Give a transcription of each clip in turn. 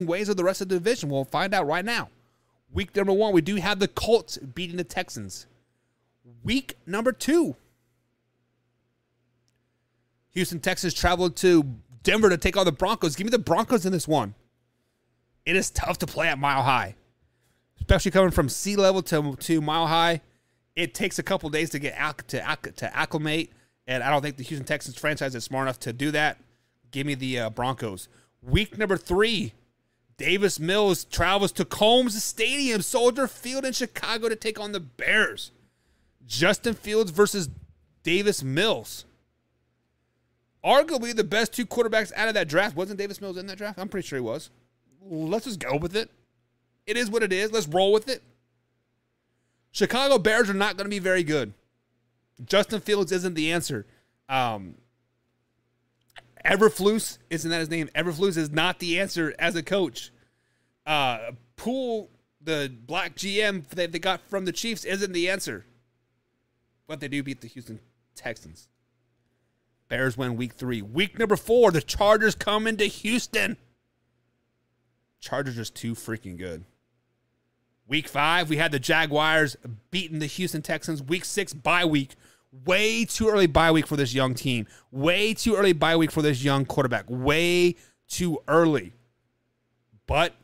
ways of the rest of the division? We'll find out right now. Week number one, we do have the Colts beating the Texans. Week number two, Houston Texans traveled to Denver to take on the Broncos. Give me the Broncos in this one. It is tough to play at Mile High, especially coming from sea level to, to Mile High. It takes a couple days to get to to acclimate, and I don't think the Houston Texans franchise is smart enough to do that. Give me the uh, Broncos. Week number three, Davis Mills travels to Combs Stadium, Soldier Field in Chicago to take on the Bears. Justin Fields versus Davis Mills. Arguably the best two quarterbacks out of that draft. Wasn't Davis Mills in that draft? I'm pretty sure he was. Let's just go with it. It is what it is. Let's roll with it. Chicago Bears are not going to be very good. Justin Fields isn't the answer. Um, Eberflus isn't that his name? Eberflus is not the answer as a coach. Uh, Pool, the black GM that they got from the Chiefs, isn't the answer. But they do beat the Houston Texans. Bears win week three. Week number four, the Chargers come into Houston. Chargers just too freaking good. Week five, we had the Jaguars beating the Houston Texans. Week six, bye week. Way too early bye week for this young team. Way too early bye week for this young quarterback. Way too early. But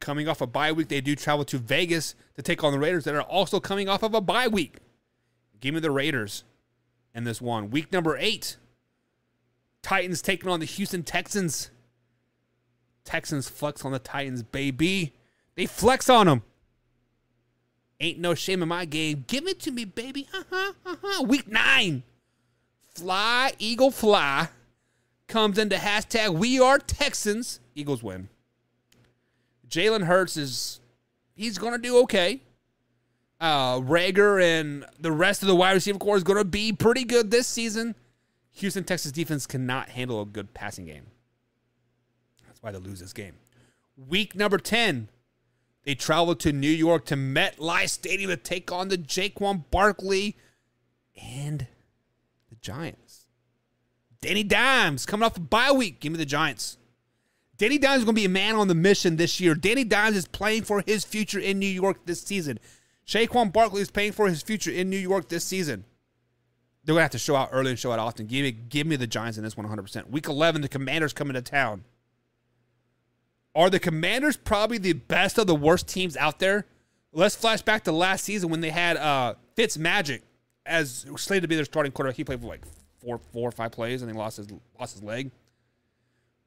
coming off a bye week, they do travel to Vegas to take on the Raiders that are also coming off of a bye week. Give me the Raiders in this one. Week number eight, Titans taking on the Houston Texans. Texans flex on the Titans, baby. They flex on them. Ain't no shame in my game. Give it to me, baby. Uh-huh, uh-huh. Week nine. Fly, Eagle, fly. Comes into hashtag We Are Texans. Eagles win. Jalen Hurts is, he's going to do okay. Uh, Reagor and the rest of the wide receiver corps is going to be pretty good this season. Houston, Texas defense cannot handle a good passing game. That's why they lose this game. Week number 10. They traveled to New York to MetLife Stadium to take on the Saquon Barkley and the Giants. Danny Dimes coming off a bye week. Give me the Giants. Danny Dimes is going to be a man on the mission this year. Danny Dimes is playing for his future in New York this season. Saquon Barkley is paying for his future in New York this season. They're going to have to show out early and show out often. Give me, give me the Giants in this one 100%. Week 11, the Commanders coming to town. Are the Commanders probably the best of the worst teams out there? Let's flash back to last season when they had uh, Fitz Magic as slated to be their starting quarterback. He played for like four, four or five plays and he lost his lost his leg.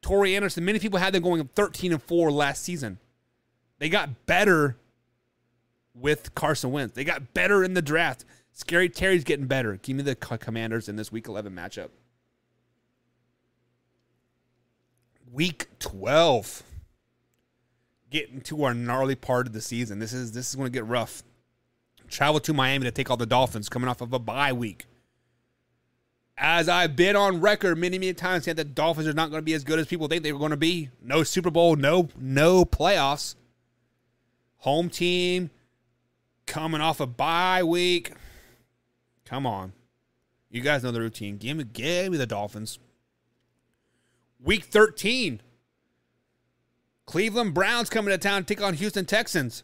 Torrey Anderson. Many people had them going 13 and four last season. They got better with Carson Wentz. They got better in the draft. Scary Terry's getting better. Give me the Commanders in this Week 11 matchup. Week 12 getting to our gnarly part of the season. This is this is going to get rough. Travel to Miami to take all the Dolphins coming off of a bye week. As I've been on record many, many times saying that the Dolphins are not going to be as good as people think they were going to be. No Super Bowl, no no playoffs. Home team coming off a bye week. Come on. You guys know the routine. Give me, give me the Dolphins. Week 13. Cleveland Browns coming to town to take on Houston Texans.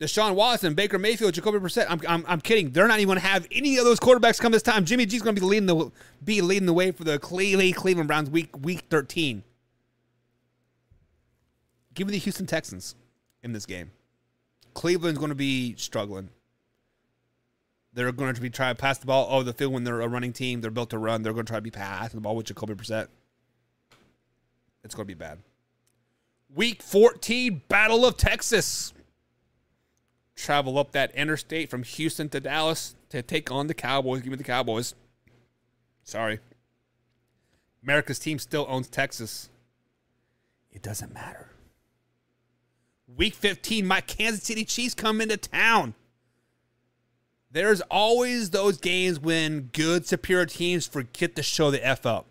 Deshaun Watson, Baker Mayfield, Jacoby Brissett. I'm, I'm, I'm kidding. They're not even going to have any of those quarterbacks come this time. Jimmy G's going to be leading the be leading the way for the Cleveland Browns week week 13. Give me the Houston Texans in this game. Cleveland's going to be struggling. They're going to be trying to pass the ball over the field when they're a running team. They're built to run. They're going to try to be passing the ball with Jacoby Brissett. It's going to be bad. Week 14, Battle of Texas. Travel up that interstate from Houston to Dallas to take on the Cowboys. Give me the Cowboys. Sorry. America's team still owns Texas. It doesn't matter. Week 15, my Kansas City Chiefs come into town. There's always those games when good, superior teams forget to show the F up.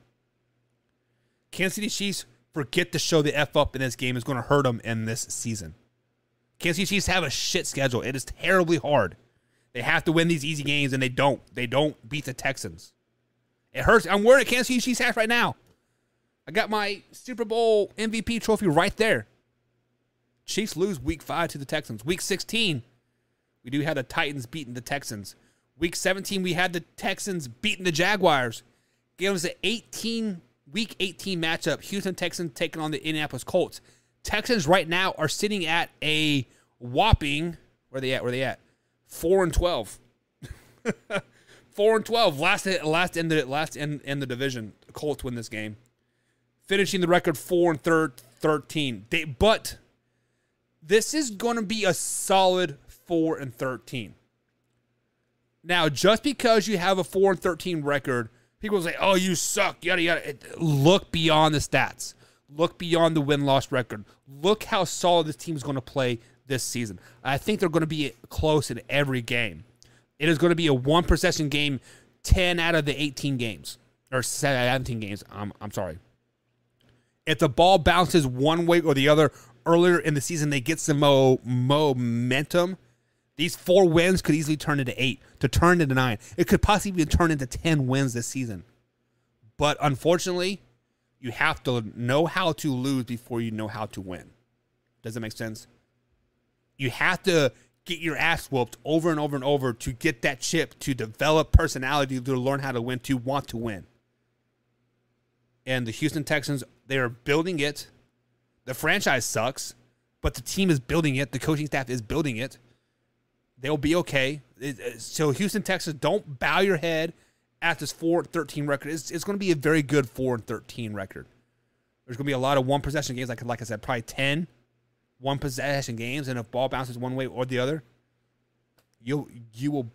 Kansas City Chiefs forget to show the F up in this game is going to hurt them in this season. Kansas City Chiefs have a shit schedule. It is terribly hard. They have to win these easy games, and they don't. They don't beat the Texans. It hurts. I'm wearing a Kansas City Chiefs hat right now. I got my Super Bowl MVP trophy right there. Chiefs lose week five to the Texans. Week 16, we do have the Titans beating the Texans. Week 17, we had the Texans beating the Jaguars. Gave us an 18 week 18 matchup. Houston Texans taking on the Indianapolis Colts. Texans right now are sitting at a whopping where they at? Where they at? Four and twelve. Four and twelve. Last last in the last in, in the division. Colts win this game, finishing the record four and third thirteen. They, but this is going to be a solid four and thirteen. Now, just because you have a four and thirteen record, people say, "Oh, you suck." Yada yada. Look beyond the stats. Look beyond the win loss record. Look how solid this team is going to play this season. I think they're going to be close in every game. It is going to be a one possession game, ten out of the eighteen games or seventeen games. I'm I'm sorry. If the ball bounces one way or the other earlier in the season, they get some mo- momentum. These four wins could easily turn into eight, to turn into nine. It could possibly turn into ten wins this season. But unfortunately, you have to know how to lose before you know how to win. Does that make sense? You have to get your ass whooped over and over and over to get that chip, to develop personality, to learn how to win, to want to win. And the Houston Texans, they are building it. The franchise sucks, but the team is building it. The coaching staff is building it. They'll be okay. Uh, so, Houston Texas, don't bow your head at this 4 13 record. It's, it's going to be a very good 4 13 record. There's going to be a lot of one possession games, like, like I said, probably 10 one possession games, and if ball bounces one way or the other, you you will